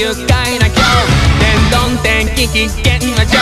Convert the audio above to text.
愉快な今日。天丼天気危険な情